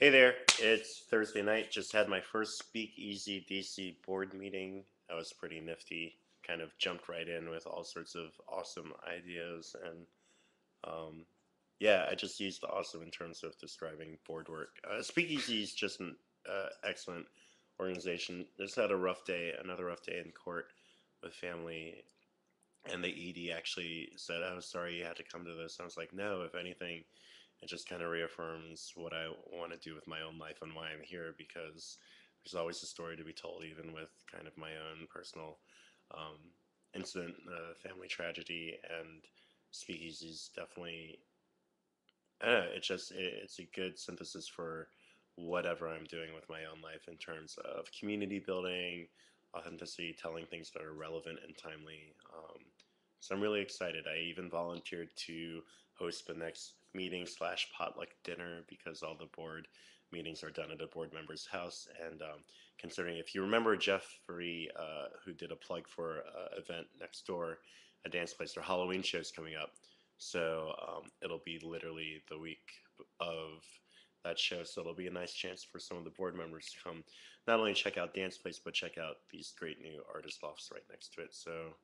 Hey there, it's Thursday night. Just had my first Speakeasy DC board meeting. That was pretty nifty. Kind of jumped right in with all sorts of awesome ideas and um, yeah, I just used the awesome in terms of describing board work. Uh, Speakeasy is just an uh, excellent organization. Just had a rough day, another rough day in court with family, and the ED actually said, "Oh, sorry, you had to come to this." I was like, "No, if anything." It just kind of reaffirms what I want to do with my own life and why I'm here because there's always a story to be told, even with kind of my own personal um, incident, uh, family tragedy, and Speakeasy is definitely. Uh, it's just it, it's a good synthesis for whatever I'm doing with my own life in terms of community building, authenticity, telling things that are relevant and timely. Um, so I'm really excited. I even volunteered to host the next meeting slash potluck dinner because all the board meetings are done at a board member's house. And um, considering, if you remember Jeffrey, uh, who did a plug for an event next door, a dance place, their Halloween show is coming up. So um, it'll be literally the week of that show. So it'll be a nice chance for some of the board members to come, not only check out Dance Place, but check out these great new artist lofts right next to it. So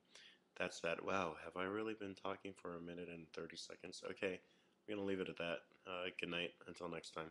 that's that. Wow, have I really been talking for a minute and 30 seconds? Okay, we're going to leave it at that. Uh, good night. Until next time.